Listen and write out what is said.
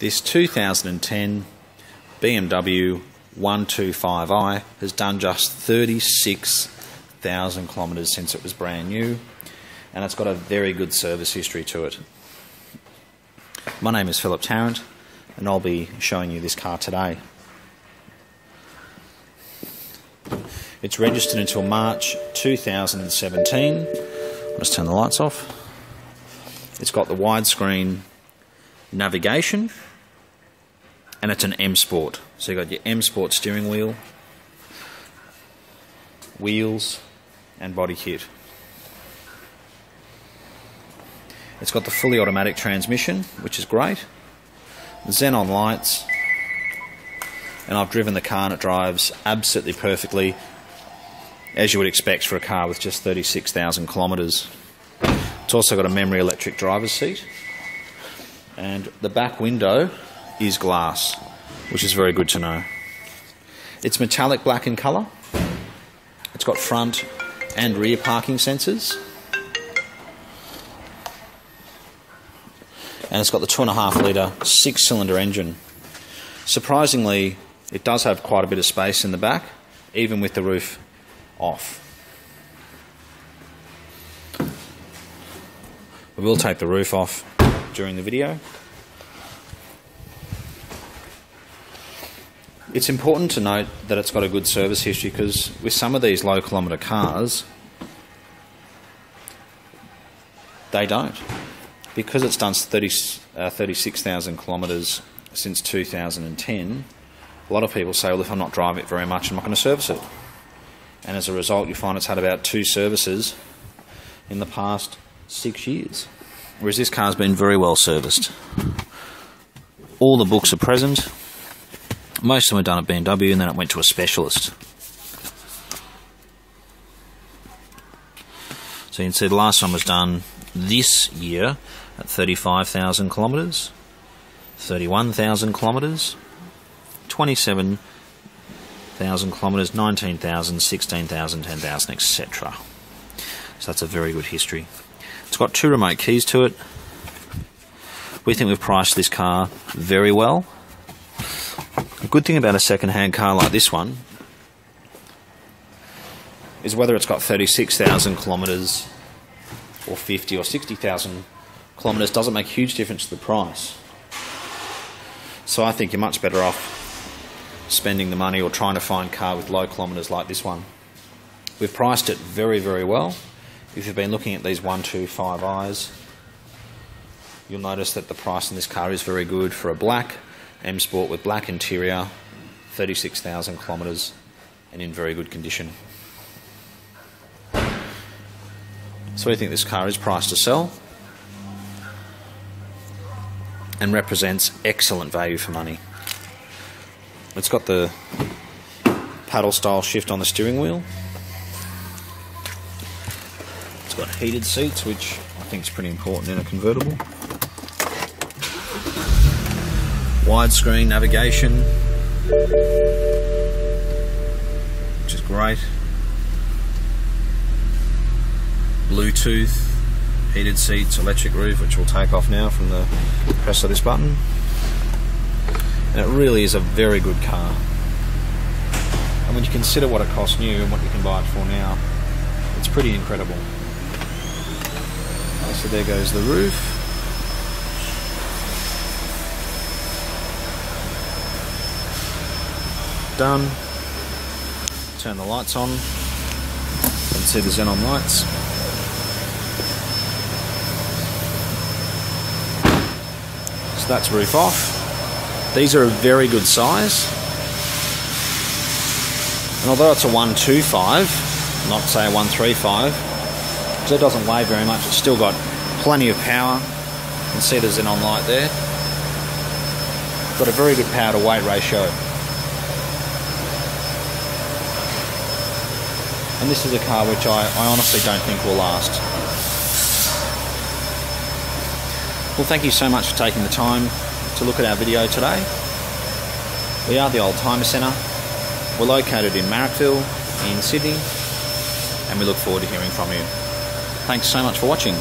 This 2010 BMW 125i has done just 36,000 kilometres since it was brand new and it's got a very good service history to it. My name is Philip Tarrant and I'll be showing you this car today. It's registered until March 2017. Let's turn the lights off. It's got the widescreen navigation and it's an M Sport. So you've got your M Sport steering wheel, wheels, and body kit. It's got the fully automatic transmission, which is great. The xenon lights, and I've driven the car and it drives absolutely perfectly, as you would expect for a car with just 36,000 kilometres. It's also got a memory electric driver's seat, and the back window is glass, which is very good to know. It's metallic black in colour. It's got front and rear parking sensors. And it's got the 2.5 litre six cylinder engine. Surprisingly, it does have quite a bit of space in the back, even with the roof off. We will take the roof off during the video. It's important to note that it's got a good service history because with some of these low kilometre cars, they don't. Because it's done 30, uh, 36,000 kilometres since 2010, a lot of people say, well, if I'm not driving it very much, I'm not going to service it. And as a result, you find it's had about two services in the past six years. Whereas this car's been very well serviced. All the books are present. Most of them were done at BMW and then it went to a specialist. So you can see the last one was done this year at 35,000 kilometres, 31,000 kilometres, 27,000 kilometres, 19,000, 16,000, 10,000, etc. So that's a very good history. It's got two remote keys to it. We think we've priced this car very well. Good thing about a second-hand car like this one is whether it's got 36,000 kilometres or 50 or 60,000 kilometres doesn't make a huge difference to the price. So I think you're much better off spending the money or trying to find a car with low kilometres like this one. We've priced it very, very well. If you've been looking at these 125i's, you'll notice that the price in this car is very good for a black M Sport with black interior, 36,000 kilometres, and in very good condition. So we think this car is priced to sell and represents excellent value for money. It's got the paddle style shift on the steering wheel. It's got heated seats, which I think is pretty important in a convertible. Widescreen navigation, which is great. Bluetooth, heated seats, electric roof, which will take off now from the press of this button. And it really is a very good car. And when you consider what it costs new and what you can buy it for now, it's pretty incredible. So there goes the roof. Done. Turn the lights on. and see the xenon lights. So that's roof off. These are a very good size. And although it's a 125, not say a 135, because it doesn't weigh very much, it's still got plenty of power. You can see the xenon light there. Got a very good power to weight ratio. And this is a car which I, I honestly don't think will last. Well, thank you so much for taking the time to look at our video today. We are the Oldtimer Centre. We're located in Marrickville in Sydney and we look forward to hearing from you. Thanks so much for watching.